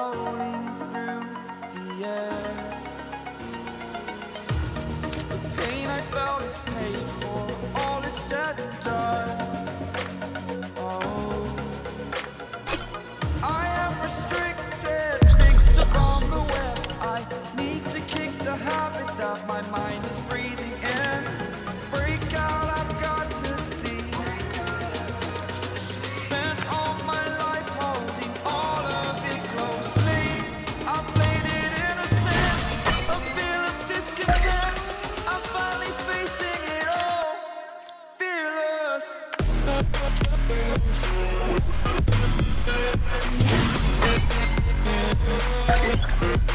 slowly Thank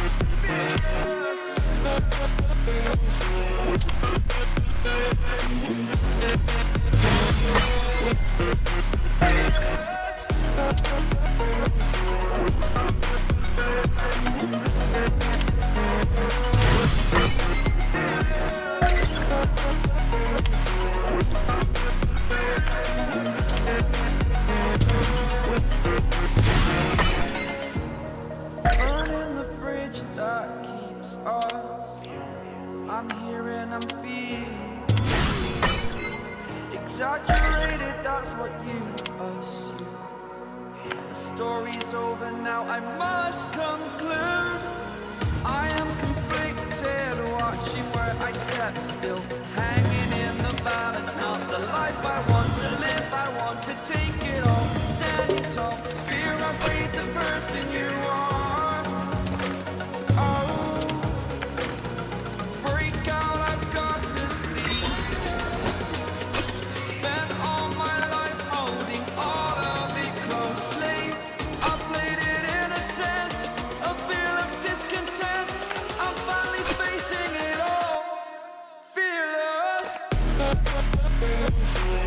Exaggerated, that's what you assume. The story's over now, I must Yeah.